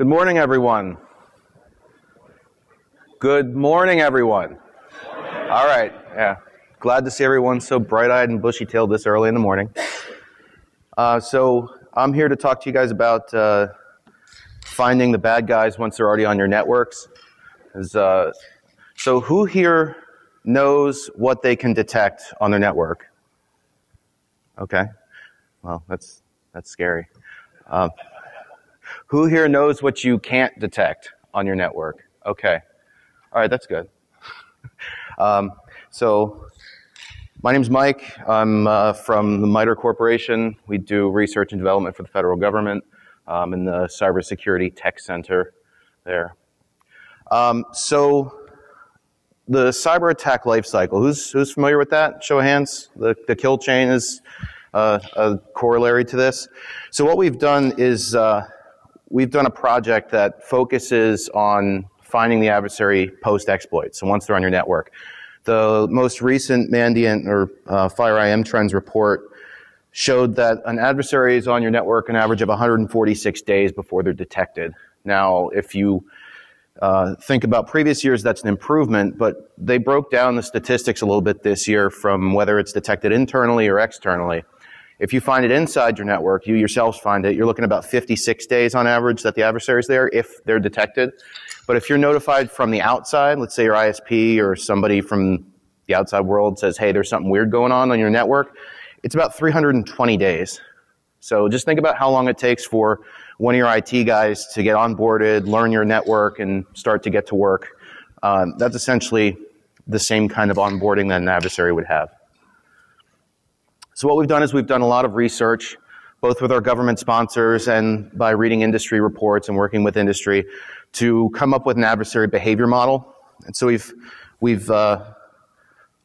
Good morning, everyone. Good morning, everyone. All right, yeah. Glad to see everyone so bright eyed and bushy tailed this early in the morning. Uh, so, I'm here to talk to you guys about uh, finding the bad guys once they're already on your networks. Uh, so, who here knows what they can detect on their network? Okay. Well, that's, that's scary. Who here knows what you can't detect on your network? Okay. All right, that's good. um, so, my name's Mike. I'm uh, from the MITRE Corporation. We do research and development for the federal government um, in the Cybersecurity Tech Center there. Um, so, the cyber attack lifecycle. Who's who's familiar with that? Show of hands. The the kill chain is uh, a corollary to this. So what we've done is uh, we've done a project that focuses on finding the adversary post-exploit, so once they're on your network. The most recent Mandiant or uh, FireEye M-Trends report showed that an adversary is on your network an average of 146 days before they're detected. Now, if you uh, think about previous years, that's an improvement, but they broke down the statistics a little bit this year from whether it's detected internally or externally. If you find it inside your network, you yourselves find it, you're looking about 56 days on average that the adversary is there if they're detected. But if you're notified from the outside, let's say your ISP or somebody from the outside world says, hey, there's something weird going on on your network, it's about 320 days. So just think about how long it takes for one of your IT guys to get onboarded, learn your network, and start to get to work. Um, that's essentially the same kind of onboarding that an adversary would have. So what we've done is we've done a lot of research, both with our government sponsors and by reading industry reports and working with industry to come up with an adversary behavior model. And so we've, we've uh,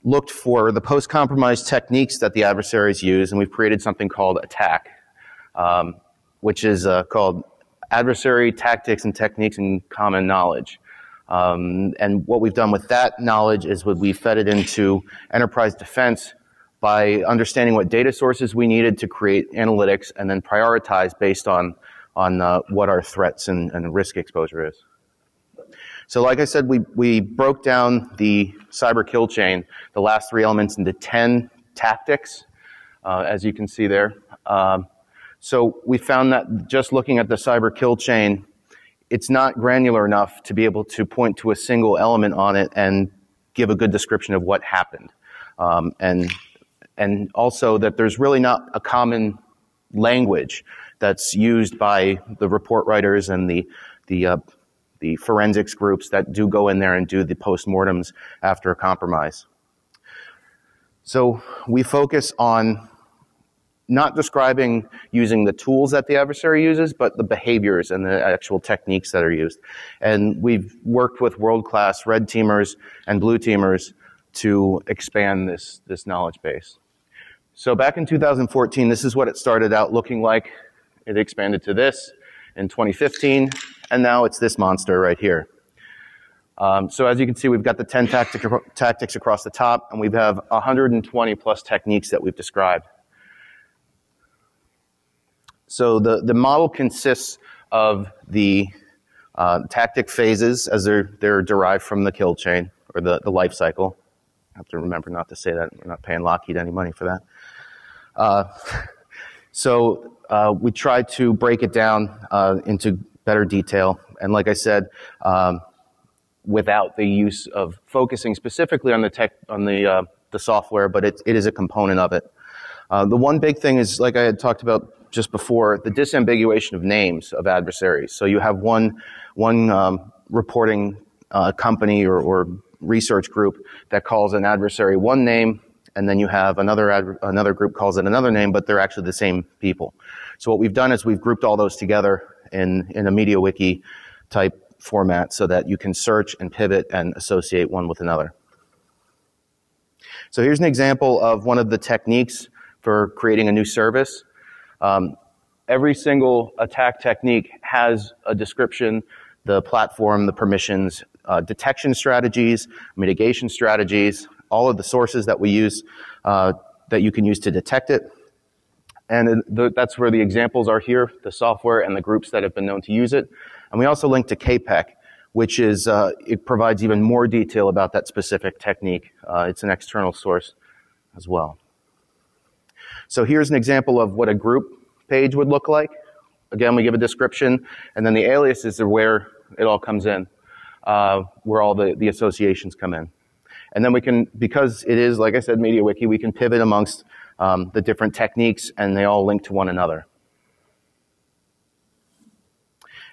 looked for the post-compromise techniques that the adversaries use, and we've created something called ATT&CK, um, which is uh, called Adversary Tactics and Techniques and Common Knowledge. Um, and what we've done with that knowledge is we fed it into enterprise defense by understanding what data sources we needed to create analytics and then prioritize based on, on uh, what our threats and, and risk exposure is. So like I said, we, we broke down the cyber kill chain, the last three elements into 10 tactics, uh, as you can see there. Um, so we found that just looking at the cyber kill chain, it's not granular enough to be able to point to a single element on it and give a good description of what happened. Um, and and also that there's really not a common language that's used by the report writers and the the uh, the forensics groups that do go in there and do the postmortems after a compromise. So we focus on not describing using the tools that the adversary uses, but the behaviors and the actual techniques that are used. And we've worked with world-class red teamers and blue teamers to expand this, this knowledge base. So back in 2014, this is what it started out looking like. It expanded to this in 2015, and now it's this monster right here. Um, so as you can see, we've got the 10 tactic, tactics across the top, and we have 120 plus techniques that we've described. So the, the model consists of the uh, tactic phases as they're, they're derived from the kill chain or the, the life cycle. I have to remember not to say that. We're not paying Lockheed any money for that. Uh, so uh, we tried to break it down uh, into better detail. And like I said, um, without the use of focusing specifically on the tech, on the, the software, but it, it is a component of it. The one big thing is, like I had talked about just before, the disambiguation of names of adversaries. So you have one, one um, reporting uh, company or, or research group that calls an adversary one name and then you have another ad, another group calls it another name, but they're actually the same people. So what we've done is we've grouped all those together in in a MediaWiki type format so that you can search and pivot and associate one with another. So here's an example of one of the techniques for creating a new service. Um, every single attack technique has a description, the platform, the permissions, uh, detection strategies, mitigation strategies, all of the sources that we use uh, that you can use to detect it. And the, that's where the examples are here, the software and the groups that have been known to use it. And we also link to CAPEC, which is, uh, it provides even more detail about that specific technique. Uh, it's an external source as well. So here's an example of what a group page would look like. Again, we give a description, and then the aliases are where it all comes in, uh, where all the, the associations come in. And then we can, because it is, like I said, MediaWiki, we can pivot amongst um, the different techniques, and they all link to one another.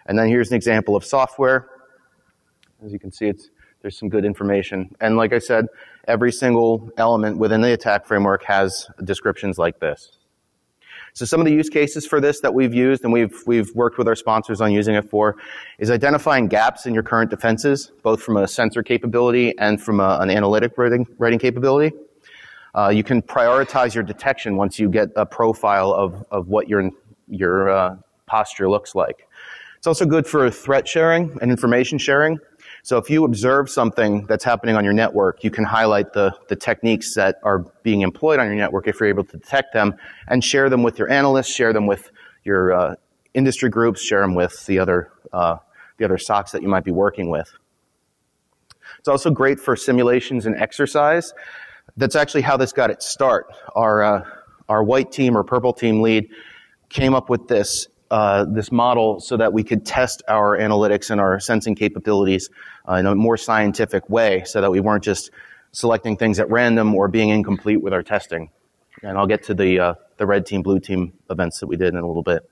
And then here's an example of software. As you can see, it's, there's some good information. And like I said, every single element within the attack framework has descriptions like this. So some of the use cases for this that we've used and we've, we've worked with our sponsors on using it for is identifying gaps in your current defenses, both from a sensor capability and from a, an analytic writing, writing capability. Uh, you can prioritize your detection once you get a profile of, of what your, your uh, posture looks like. It's also good for threat sharing and information sharing. So if you observe something that's happening on your network, you can highlight the, the techniques that are being employed on your network if you're able to detect them and share them with your analysts, share them with your uh, industry groups, share them with the other, uh, the other SOCs that you might be working with. It's also great for simulations and exercise. That's actually how this got its start. Our, uh, our white team or purple team lead came up with this uh, this model so that we could test our analytics and our sensing capabilities uh, in a more scientific way so that we weren't just selecting things at random or being incomplete with our testing. And I'll get to the, uh, the red team, blue team events that we did in a little bit.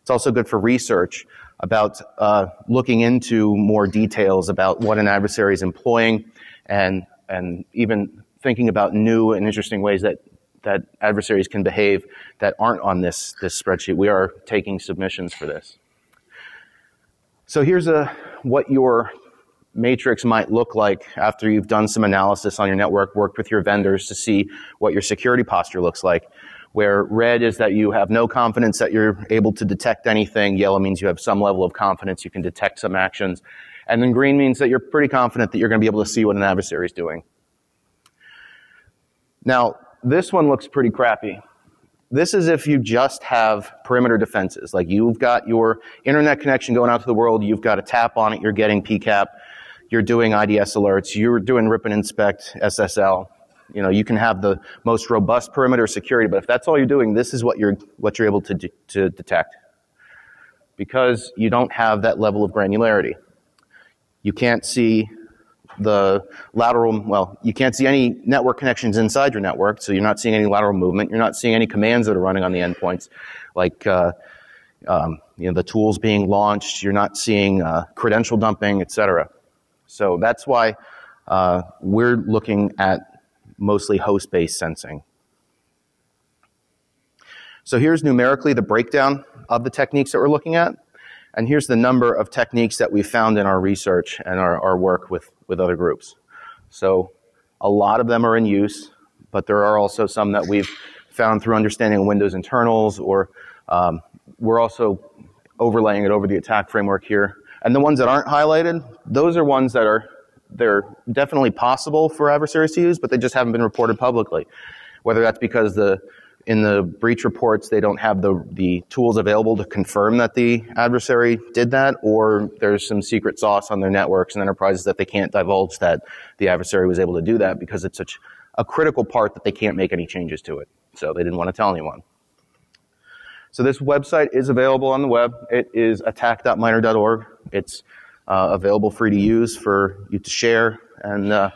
It's also good for research about uh, looking into more details about what an adversary is employing and, and even thinking about new and interesting ways that that adversaries can behave that aren't on this, this spreadsheet. We are taking submissions for this. So here's a, what your matrix might look like after you've done some analysis on your network, worked with your vendors to see what your security posture looks like. Where red is that you have no confidence that you're able to detect anything. Yellow means you have some level of confidence you can detect some actions. And then green means that you're pretty confident that you're going to be able to see what an adversary is doing. Now, this one looks pretty crappy. This is if you just have perimeter defenses. Like you've got your internet connection going out to the world, you've got a tap on it, you're getting PCAP, you're doing IDS alerts, you're doing rip and inspect SSL. You know, you can have the most robust perimeter security, but if that's all you're doing, this is what you're, what you're able to, to detect. Because you don't have that level of granularity. You can't see the lateral, well, you can't see any network connections inside your network, so you're not seeing any lateral movement. You're not seeing any commands that are running on the endpoints, like uh, um, you know the tools being launched. You're not seeing uh, credential dumping, et cetera. So that's why uh, we're looking at mostly host-based sensing. So here's numerically the breakdown of the techniques that we're looking at. And here's the number of techniques that we found in our research and our, our work with, with other groups. So a lot of them are in use, but there are also some that we've found through understanding Windows internals, or um, we're also overlaying it over the attack framework here. And the ones that aren't highlighted, those are ones that are they're definitely possible for adversaries to use, but they just haven't been reported publicly. Whether that's because the in the breach reports, they don't have the, the tools available to confirm that the adversary did that, or there's some secret sauce on their networks and enterprises that they can't divulge that the adversary was able to do that because it's such a critical part that they can't make any changes to it. So they didn't want to tell anyone. So this website is available on the web. It is attack.mitre.org. It's uh, available free to use for you to share and uh,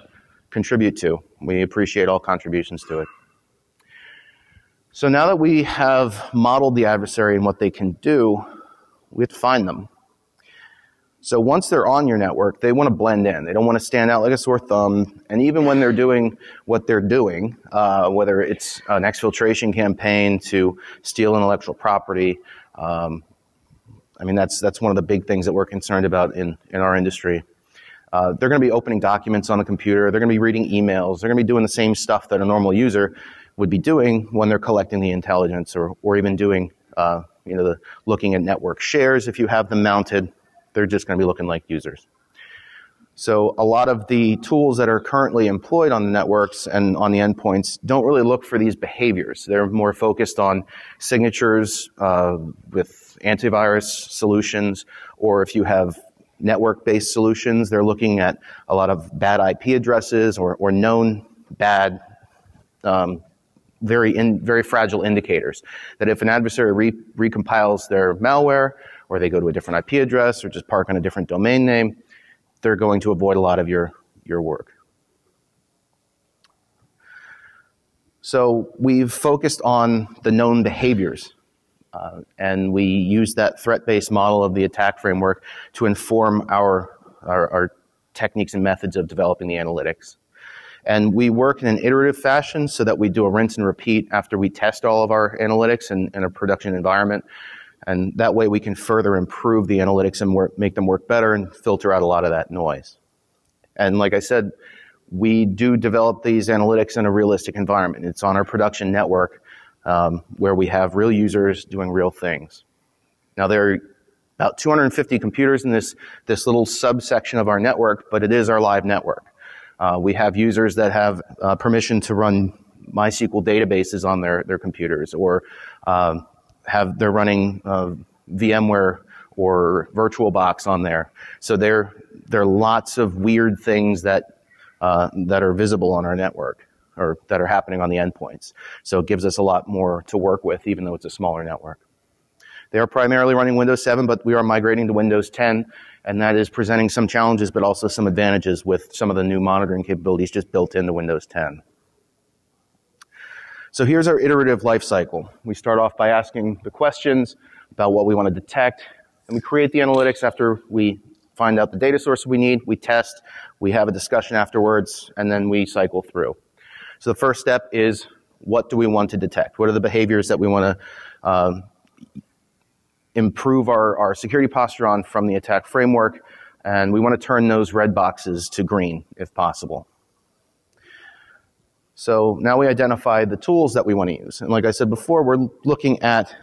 contribute to. We appreciate all contributions to it. So now that we have modeled the adversary and what they can do, we have to find them. So once they're on your network, they want to blend in. They don't want to stand out like a sore thumb. And even when they're doing what they're doing, uh, whether it's an exfiltration campaign to steal intellectual property, um, I mean that's that's one of the big things that we're concerned about in in our industry. Uh, they're going to be opening documents on the computer. They're going to be reading emails. They're going to be doing the same stuff that a normal user would be doing when they're collecting the intelligence or, or even doing, uh, you know, the, looking at network shares if you have them mounted. They're just going to be looking like users. So a lot of the tools that are currently employed on the networks and on the endpoints don't really look for these behaviors. They're more focused on signatures uh, with antivirus solutions, or if you have network-based solutions, they're looking at a lot of bad IP addresses or, or known bad, um, very in, very fragile indicators. That if an adversary re- recompiles their malware, or they go to a different IP address, or just park on a different domain name, they're going to avoid a lot of your, your work. So we've focused on the known behaviors, uh, and we use that threat-based model of the attack framework to inform our, our, our techniques and methods of developing the analytics. And we work in an iterative fashion so that we do a rinse and repeat after we test all of our analytics in, in a production environment. And that way we can further improve the analytics and work, make them work better and filter out a lot of that noise. And like I said, we do develop these analytics in a realistic environment. It's on our production network um, where we have real users doing real things. Now there are about 250 computers in this, this little subsection of our network, but it is our live network. Uh, we have users that have uh, permission to run MySQL databases on their, their computers or um, have they're running uh, VMware or VirtualBox on there. So there there are lots of weird things that uh, that are visible on our network or that are happening on the endpoints. So it gives us a lot more to work with, even though it's a smaller network. They are primarily running Windows 7, but we are migrating to Windows 10, and that is presenting some challenges, but also some advantages with some of the new monitoring capabilities just built into Windows 10. So here's our iterative life cycle. We start off by asking the questions about what we want to detect, and we create the analytics after we find out the data source we need, we test, we have a discussion afterwards, and then we cycle through. So the first step is what do we want to detect? What are the behaviors that we want to um, improve our, our security posture on from the attack framework? And we want to turn those red boxes to green if possible. So now we identify the tools that we want to use. And like I said before, we're looking at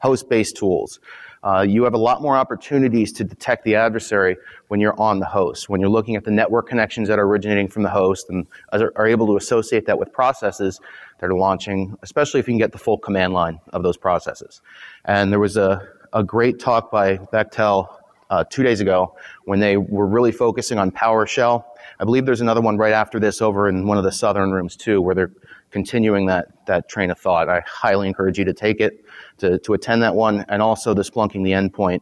host-based tools. Uh, you have a lot more opportunities to detect the adversary when you're on the host, when you're looking at the network connections that are originating from the host and are able to associate that with processes that are launching, especially if you can get the full command line of those processes. And there was a, a great talk by Bechtel uh, two days ago when they were really focusing on PowerShell I believe there's another one right after this over in one of the southern rooms too, where they're continuing that, that train of thought. I highly encourage you to take it, to, to attend that one, and also the Splunking the Endpoint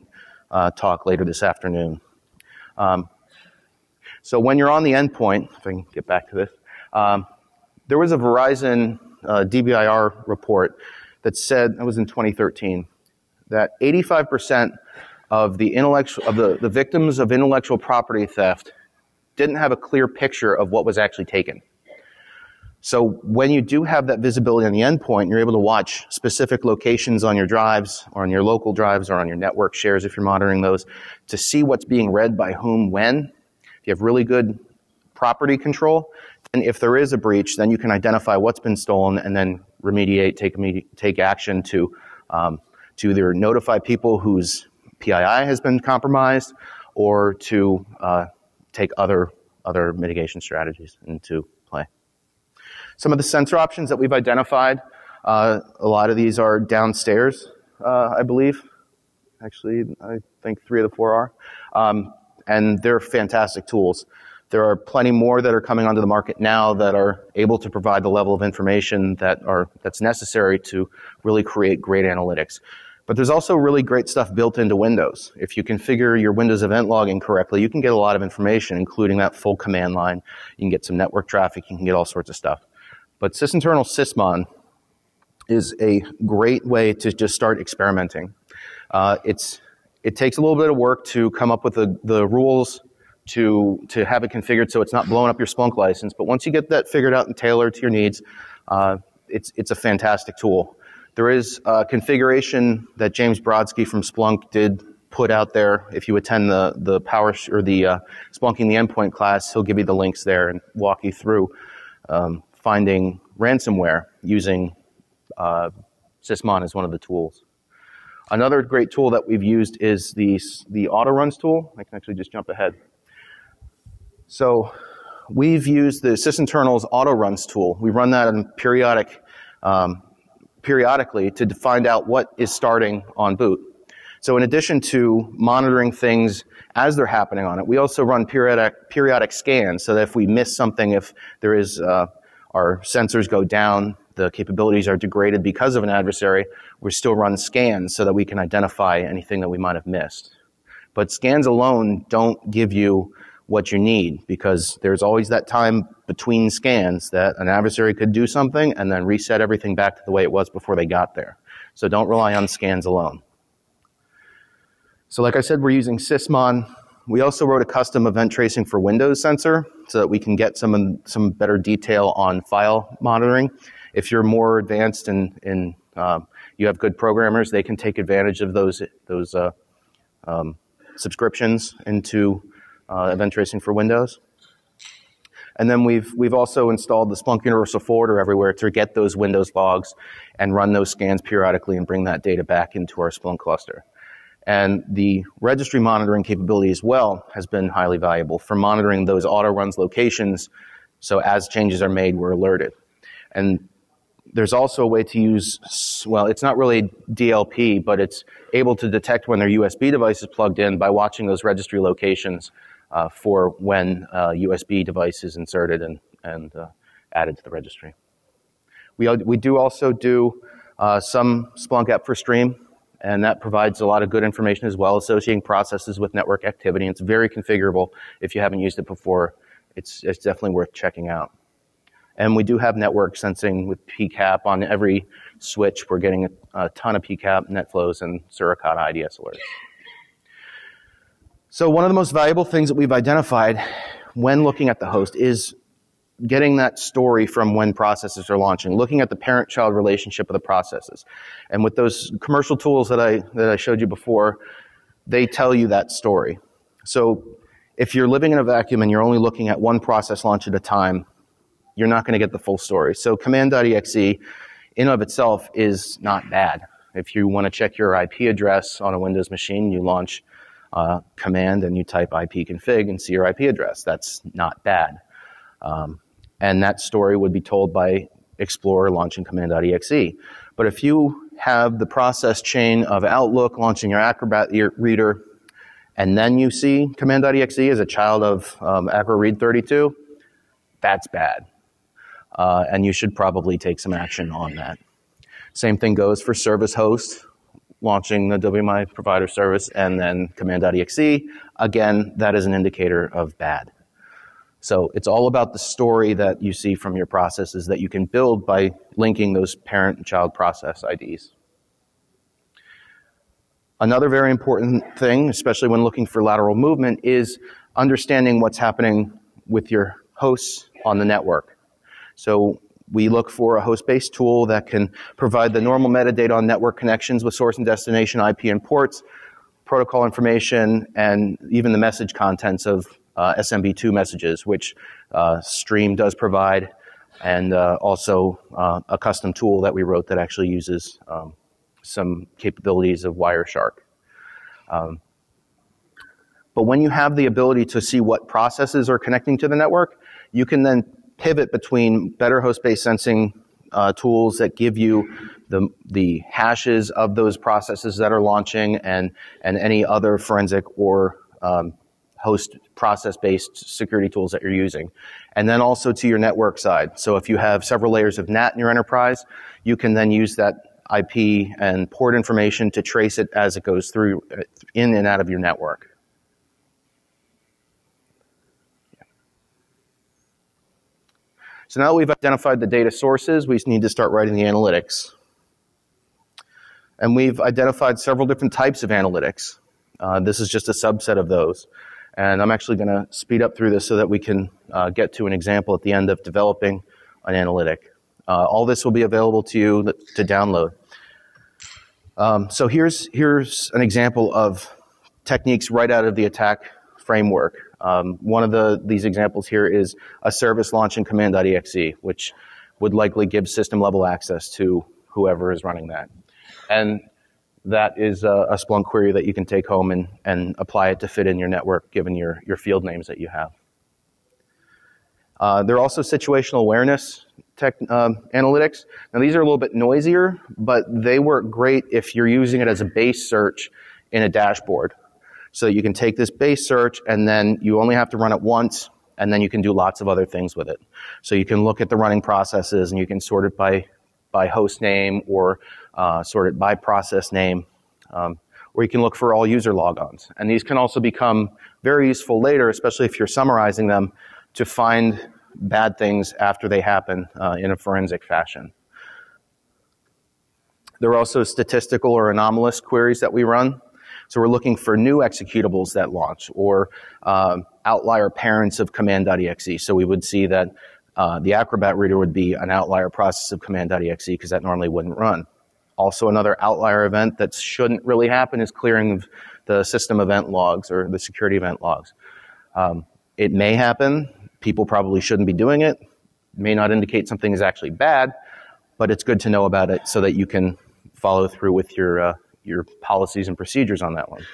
uh, talk later this afternoon. Um, so when you're on the endpoint, if I can get back to this, um, there was a Verizon uh, DBIR report that said, that was in 2013, that 85% of the intellectual, of the, the victims of intellectual property theft didn't have a clear picture of what was actually taken. So when you do have that visibility on the endpoint, you're able to watch specific locations on your drives or on your local drives or on your network shares if you're monitoring those to see what's being read by whom when. If you have really good property control, and if there is a breach, then you can identify what's been stolen and then remediate, take, take action to, um, to either notify people whose PII has been compromised or to uh, take other, other mitigation strategies into play. Some of the sensor options that we've identified, uh, a lot of these are downstairs, uh, I believe. Actually, I think three of the four are. Um, and they're fantastic tools. There are plenty more that are coming onto the market now that are able to provide the level of information that are, that's necessary to really create great analytics. But there's also really great stuff built into Windows. If you configure your Windows event logging correctly, you can get a lot of information, including that full command line. You can get some network traffic. You can get all sorts of stuff. But sysinternal sysmon is a great way to just start experimenting. Uh, it's, it takes a little bit of work to come up with the, the rules to, to have it configured so it's not blowing up your Splunk license. But once you get that figured out and tailored to your needs, uh, it's, it's a fantastic tool. There is a configuration that James Brodsky from Splunk did put out there. If you attend the, the power or the uh, Splunking the Endpoint class, he'll give you the links there and walk you through um, finding ransomware using uh, Sysmon as one of the tools. Another great tool that we've used is the, the auto runs tool. I can actually just jump ahead. So we've used the sysinternals auto runs tool. We run that in periodic, um, periodically to find out what is starting on boot. So in addition to monitoring things as they're happening on it, we also run periodic, periodic scans so that if we miss something, if there is, uh, our sensors go down, the capabilities are degraded because of an adversary, we still run scans so that we can identify anything that we might have missed. But scans alone don't give you what you need because there's always that time between scans that an adversary could do something and then reset everything back to the way it was before they got there. So don't rely on scans alone. So like I said, we're using Sysmon. We also wrote a custom event tracing for Windows sensor so that we can get some, some better detail on file monitoring. If you're more advanced and in, in uh, you have good programmers, they can take advantage of those, those uh, um, subscriptions into Uh, event tracing for Windows. And then we've, we've also installed the Splunk Universal Forwarder everywhere to get those Windows logs and run those scans periodically and bring that data back into our Splunk cluster. And the registry monitoring capability as well has been highly valuable for monitoring those auto runs locations. So as changes are made, we're alerted. And there's also a way to use, well, it's not really DLP, but it's able to detect when their USB device is plugged in by watching those registry locations uh, for when a USB device is inserted and, and uh, added to the registry. We, we do also do uh, some Splunk app for stream and that provides a lot of good information as well, associating processes with network activity. It's very configurable. If you haven't used it before, it's, it's definitely worth checking out. And we do have network sensing with PCAP on every switch. We're getting a, a ton of PCAP, NetFlows, and Suricata IDS alerts. So one of the most valuable things that we've identified when looking at the host is getting that story from when processes are launching, looking at the parent-child relationship of the processes. And with those commercial tools that I, that I showed you before, they tell you that story. So if you're living in a vacuum and you're only looking at one process launch at a time, you're not going to get the full story. So command.exe in of itself is not bad. If you want to check your IP address on a Windows machine, you launch uh, command and you type ipconfig and see your IP address. That's not bad. Um, and that story would be told by Explorer launching command.exe. But if you have the process chain of Outlook launching your Acrobat reader, and then you see command.exe as a child of um, Acro Read 32, that's bad. Uh, and you should probably take some action on that. Same thing goes for service host, launching the WMI provider service, and then command.exe. Again, that is an indicator of bad. So it's all about the story that you see from your processes that you can build by linking those parent and child process IDs. Another very important thing, especially when looking for lateral movement, is understanding what's happening with your hosts on the network. So we look for a host-based tool that can provide the normal metadata on network connections with source and destination IP and ports, protocol information, and even the message contents of uh, SMB2 messages, which uh, Stream does provide, and uh, also uh, a custom tool that we wrote that actually uses um, some capabilities of Wireshark. Um, but when you have the ability to see what processes are connecting to the network, you can then pivot between better host-based sensing uh, tools that give you the, the hashes of those processes that are launching and, and any other forensic or um, host process-based security tools that you're using. And then also to your network side. So if you have several layers of NAT in your enterprise, you can then use that IP and port information to trace it as it goes through uh, in and out of your network. So now that we've identified the data sources, we need to start writing the analytics. And we've identified several different types of analytics. Uh, this is just a subset of those. And I'm actually going to speed up through this so that we can uh, get to an example at the end of developing an analytic. Uh, all this will be available to you to download. Um, so here's, here's an example of techniques right out of the attack framework. Um, one of the, these examples here is a service launch launching command.exe, which would likely give system level access to whoever is running that. And that is a, a, Splunk query that you can take home and, and apply it to fit in your network given your, your field names that you have. Uh, there are also situational awareness tech, uh, analytics. Now these are a little bit noisier, but they work great if you're using it as a base search in a dashboard. So you can take this base search and then you only have to run it once and then you can do lots of other things with it. So you can look at the running processes and you can sort it by, by host name or uh, sort it by process name. Um, or you can look for all user logons. And these can also become very useful later, especially if you're summarizing them to find bad things after they happen uh, in a forensic fashion. There are also statistical or anomalous queries that we run. So we're looking for new executables that launch or um, outlier parents of command.exe. So we would see that uh, the Acrobat reader would be an outlier process of command.exe because that normally wouldn't run. Also, another outlier event that shouldn't really happen is clearing the system event logs or the security event logs. Um, it may happen. People probably shouldn't be doing it. it. May not indicate something is actually bad, but it's good to know about it so that you can follow through with your uh, your policies and procedures on that one.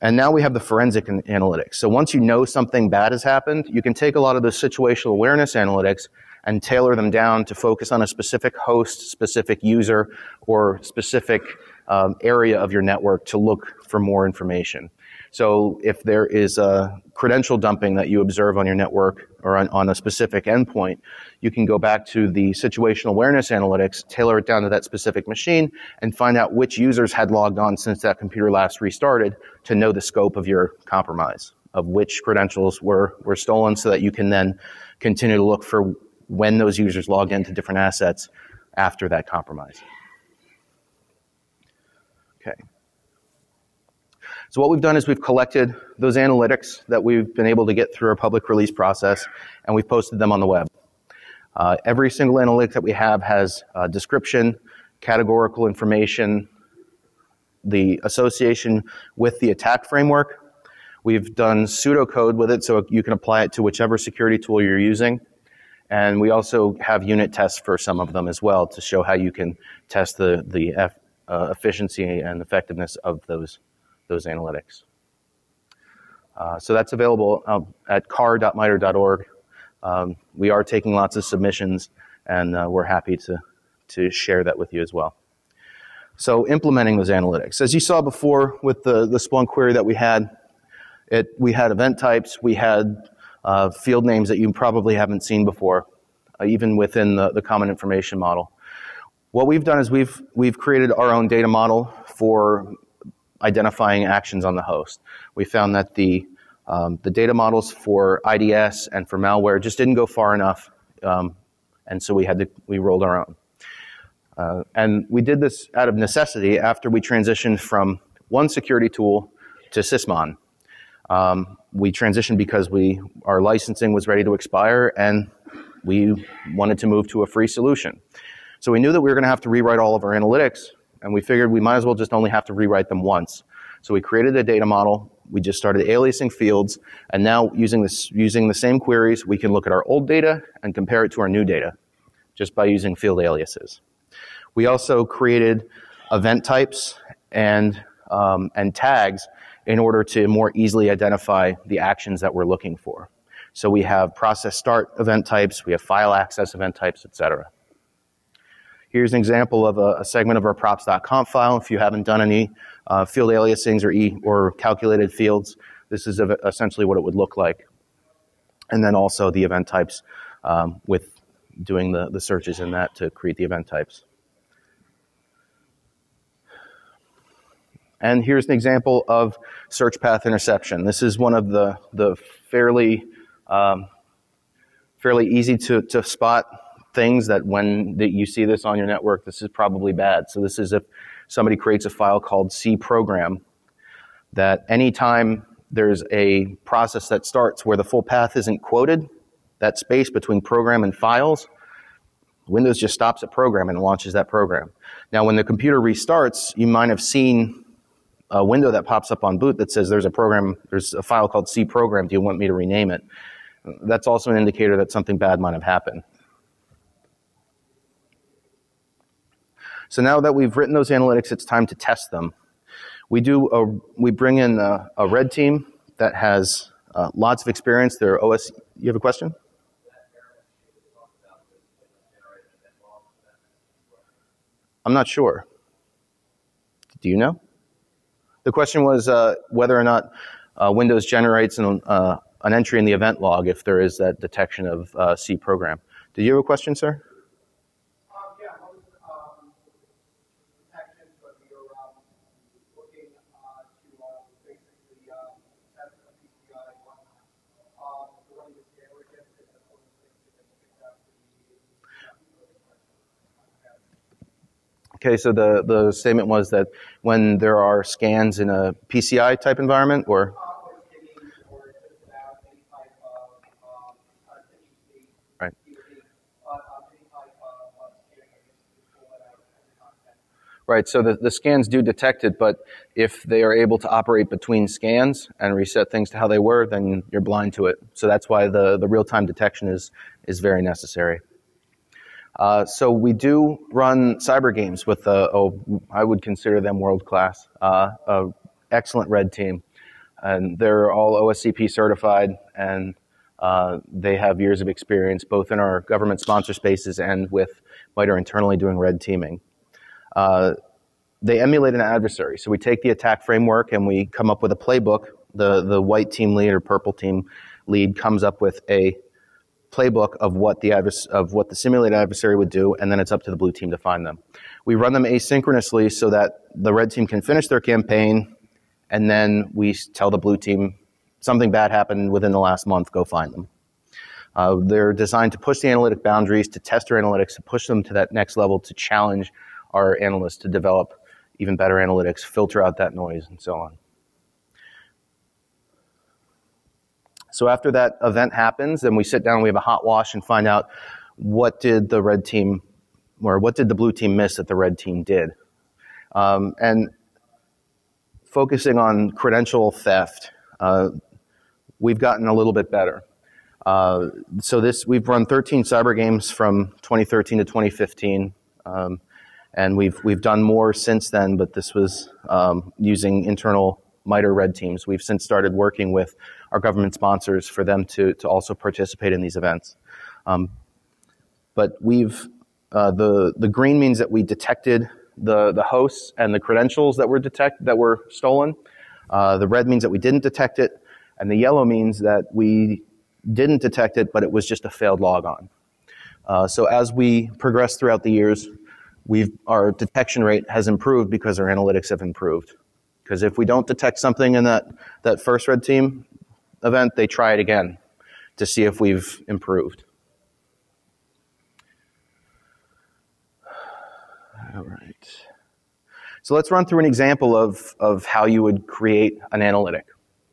And now we have the forensic analytics. So once you know something bad has happened, you can take a lot of the situational awareness analytics and tailor them down to focus on a specific host, specific user, or specific um, area of your network to look for more information. So if there is a credential dumping that you observe on your network or on, on, a specific endpoint, you can go back to the situational awareness analytics, tailor it down to that specific machine, and find out which users had logged on since that computer last restarted to know the scope of your compromise, of which credentials were, were stolen so that you can then continue to look for when those users logged into different assets after that compromise. Okay. So what we've done is we've collected those analytics that we've been able to get through our public release process, and we've posted them on the web. Uh, every single analytic that we have has a description, categorical information, the association with the attack framework. We've done pseudocode with it so you can apply it to whichever security tool you're using. And we also have unit tests for some of them as well to show how you can test the, the uh, efficiency and effectiveness of those those analytics. Uh, so that's available um, at car.mitre.org. Um, we are taking lots of submissions, and uh, we're happy to, to share that with you as well. So implementing those analytics. As you saw before with the, the Splunk query that we had, it, we had event types, we had uh, field names that you probably haven't seen before, uh, even within the, the common information model. What we've done is we've, we've created our own data model for identifying actions on the host. We found that the, um, the data models for IDS and for malware just didn't go far enough, um, and so we had to, we rolled our own. Uh, and we did this out of necessity after we transitioned from one security tool to Sysmon. Um, we transitioned because we, our licensing was ready to expire and we wanted to move to a free solution. So we knew that we were going to have to rewrite all of our analytics and we figured we might as well just only have to rewrite them once. So we created a data model. We just started aliasing fields. And now using, this, using the same queries, we can look at our old data and compare it to our new data just by using field aliases. We also created event types and, um, and tags in order to more easily identify the actions that we're looking for. So we have process start event types, we have file access event types, etc. Here's an example of a, a segment of our props.conf file. If you haven't done any uh, field aliasings or, e, or calculated fields, this is essentially what it would look like. And then also the event types um, with doing the, the searches in that to create the event types. And here's an example of search path interception. This is one of the, the fairly, um, fairly easy to, to spot things that when that you see this on your network, this is probably bad. So this is if somebody creates a file called C program that anytime there's a process that starts where the full path isn't quoted, that space between program and files, Windows just stops at program and launches that program. Now, when the computer restarts, you might have seen a window that pops up on boot that says there's a program, there's a file called C program. Do you want me to rename it? That's also an indicator that something bad might have happened. So now that we've written those analytics, it's time to test them. We do a, we bring in a, a red team that has uh, lots of experience. They're OS, you have a question? I'm not sure. Do you know? The question was uh, whether or not uh, Windows generates an, uh, an, entry in the event log if there is that detection of uh, C program. Did you have a question, sir? Okay, so the, the statement was that when there are scans in a PCI type environment or? Right. Right, so the, the scans do detect it, but if they are able to operate between scans and reset things to how they were, then you're blind to it. So that's why the, the real-time detection is, is very necessary. Uh, so we do run cyber games with a, a I would consider them world class, uh, excellent red team, and they're all OSCP certified, and uh, they have years of experience both in our government sponsor spaces and with MITRE internally doing red teaming. Uh, they emulate an adversary, so we take the attack framework and we come up with a playbook. The the white team lead or purple team lead comes up with a playbook of what the advers- of what the simulated adversary would do, and then it's up to the blue team to find them. We run them asynchronously so that the red team can finish their campaign, and then we tell the blue team something bad happened within the last month. Go find them. Uh, they're designed to push the analytic boundaries, to test our analytics, to push them to that next level, to challenge our analysts to develop even better analytics, filter out that noise, and so on. So after that event happens, then we sit down, we have a hot wash and find out what did the red team, or what did the blue team miss that the red team did. Um, and focusing on credential theft, uh, we've gotten a little bit better. Uh, so this, we've run 13 cyber games from 2013 to 2015. Um, and we've, we've done more since then, but this was um, using internal MITRE red teams. We've since started working with our government sponsors for them to, to also participate in these events. Um, but we've, uh, the, the green means that we detected the, the hosts and the credentials that were detect, that were stolen. Uh, the red means that we didn't detect it, and the yellow means that we didn't detect it, but it was just a failed logon. Uh, so as we progress throughout the years, we've, our detection rate has improved because our analytics have improved. Because if we don't detect something in that, that first red team event, they try it again to see if we've improved. All right. So let's run through an example of, of how you would create an analytic.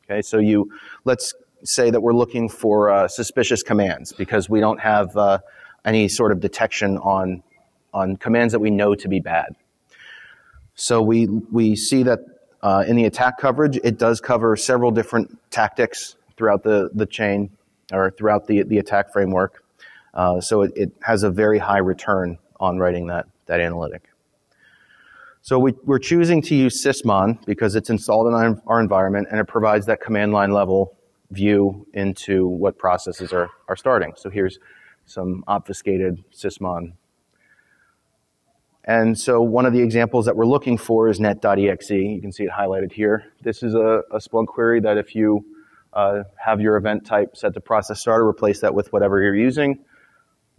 Okay, so you, let's say that we're looking for uh, suspicious commands because we don't have uh, any sort of detection on, on commands that we know to be bad. So we, we see that uh, in the attack coverage, it does cover several different tactics throughout the, the chain or throughout the, the attack framework. Uh, so it, it, has a very high return on writing that, that analytic. So we, are choosing to use Sysmon because it's installed in our, our, environment and it provides that command line level view into what processes are, are starting. So here's some obfuscated Sysmon and so one of the examples that we're looking for is net.exe. You can see it highlighted here. This is a, a Splunk query that if you uh, have your event type set to process starter, replace that with whatever you're using,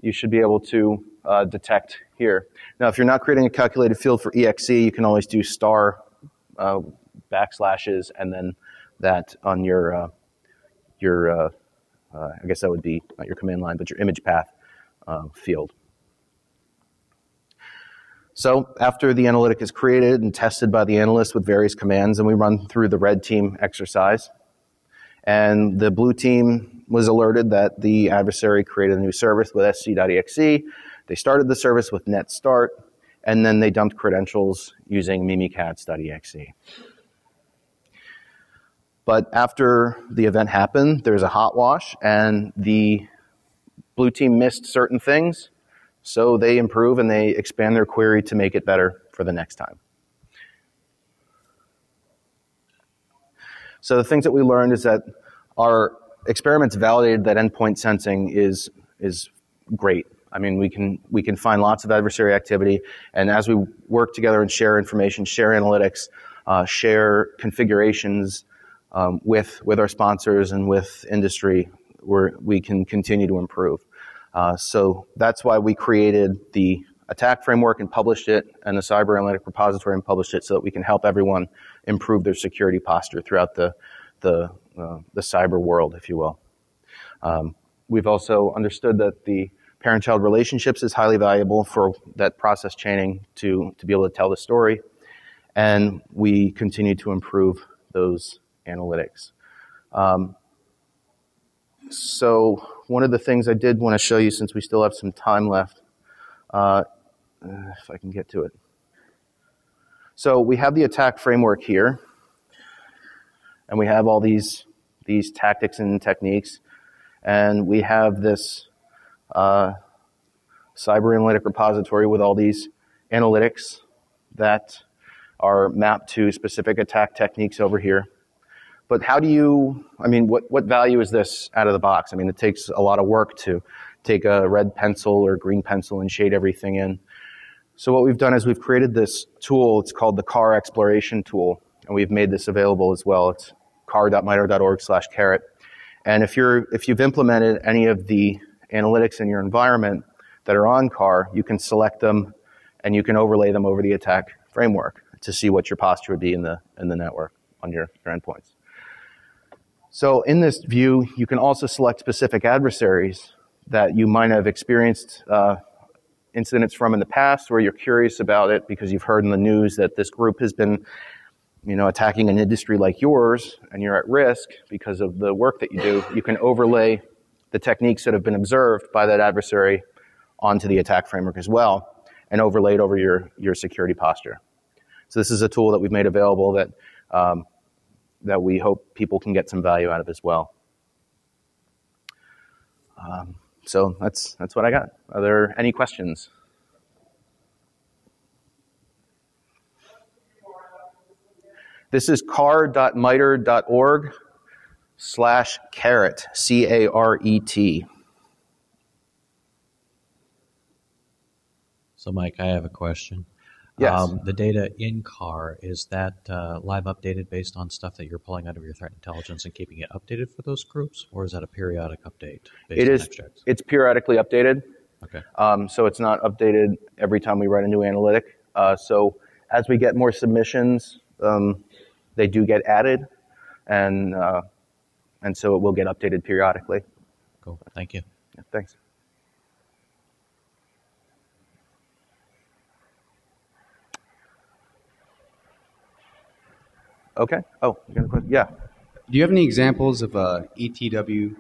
you should be able to uh, detect here. Now, if you're not creating a calculated field for exe, you can always do star uh, backslashes and then that on your uh, your uh, uh, I guess that would be not your command line, but your image path field. So after the analytic is created and tested by the analyst with various commands, and we run through the red team exercise, and the blue team was alerted that the adversary created a new service with sc.exe. They started the service with net start, and then they dumped credentials using mimikatz.exe. But after the event happened, there's a hot wash, and the blue team missed certain things, so they improve and they expand their query to make it better for the next time. So the things that we learned is that our experiments validated that endpoint sensing is is great. I mean, we can we can find lots of adversary activity, and as we work together and share information, share analytics, uh, share configurations um, with with our sponsors and with industry, we we can continue to improve. Uh, so that's why we created the ATT&CK framework and published it, and the cyber analytic repository and published it, so that we can help everyone improve their security posture throughout the the uh, the cyber world, if you will. Um, we've also understood that the Parent-child relationships is highly valuable for that process chaining to, to be able to tell the story. And we continue to improve those analytics. Um, so one of the things I did want to show you since we still have some time left, uh, if I can get to it. So we have the ATT&CK framework here, and we have all these, these tactics and techniques, and we have this uh, cyber analytic repository with all these analytics that are mapped to specific ATT&CK techniques over here. But how do you, I mean, what, what value is this out of the box? I mean, it takes a lot of work to take a red pencil or green pencil and shade everything in. So what we've done is we've created this tool. It's called the CAR Exploration Tool, and we've made this available as well. It's car.mitre.org slash caret. And if you're, if you've implemented any of the analytics in your environment that are on CAR, you can select them and you can overlay them over the ATT&CK framework to see what your posture would be in the, in the network on your, your endpoints. So in this view, you can also select specific adversaries that you might have experienced uh, incidents from in the past where you're curious about it because you've heard in the news that this group has been you know, attacking an industry like yours and you're at risk because of the work that you do, you can overlay the techniques that have been observed by that adversary onto the ATT&CK framework as well and overlay it over your, your security posture. So this is a tool that we've made available that, um, that we hope people can get some value out of as well. Um, so that's, that's what I got. Are there any questions? This is car.mitre.org slash caret, C A R E T. So, Mike, I have a question. Yes. Um, the data in CAR, is that uh, live updated based on stuff that you're pulling out of your threat intelligence and keeping it updated for those groups? Or is that a periodic update? it is. It's periodically updated. Okay. Um, so it's not updated every time we write a new analytic. Uh, so as we get more submissions, um, they do get added. And uh, and so it will get updated periodically. Cool. Thank you. Yeah, thanks. Okay. Oh, you got a question? Yeah. Do you have any examples of uh, ETW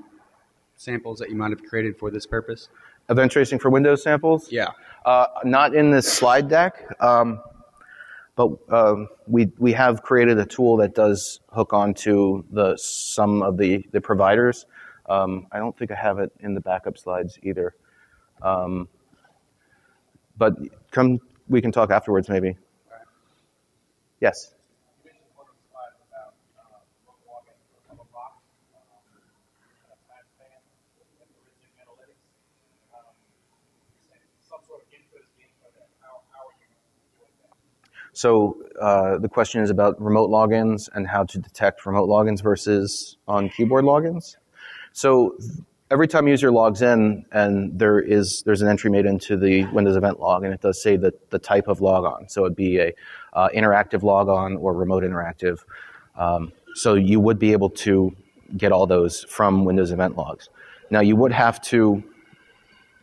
samples that you might have created for this purpose? Event tracing for Windows samples? Yeah. Uh, not in this slide deck. Um, but um, we we have created a tool that does hook onto the some of the the providers. Um, I don't think I have it in the backup slides either. Um, but come, we can talk afterwards, maybe. Yes. So uh, the question is about remote logins and how to detect remote logins versus on keyboard logins. So every time a user logs in and there is there's an entry made into the Windows event log and it does say that the type of logon. So it'd be a uh, interactive logon or remote interactive. Um, so you would be able to get all those from Windows event logs. Now you would have to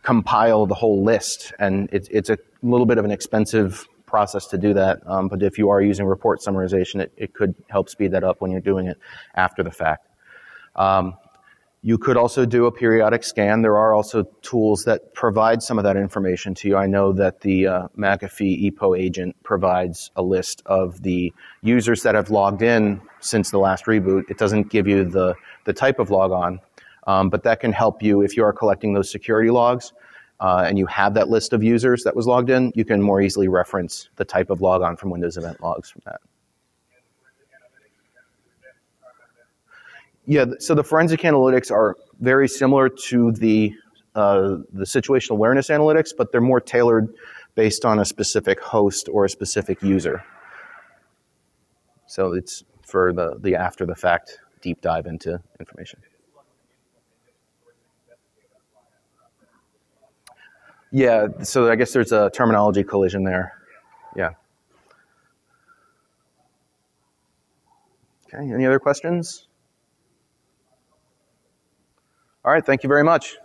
compile the whole list and it, it's a little bit of an expensive process to do that. Um, but if you are using report summarization, it, it could help speed that up when you're doing it after the fact. Um, you could also do a periodic scan. There are also tools that provide some of that information to you. I know that the uh, McAfee EPO agent provides a list of the users that have logged in since the last reboot. It doesn't give you the, the type of logon, um, but that can help you if you are collecting those security logs uh, and you have that list of users that was logged in, you can more easily reference the type of logon from Windows Event Logs from that. Yeah, so the forensic analytics are very similar to the uh, the situational awareness analytics, but they're more tailored based on a specific host or a specific user. So it's for the, the after the fact deep dive into information. Yeah, so I guess there's a terminology collision there. Yeah. Okay, any other questions? All right, thank you very much.